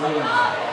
감 사.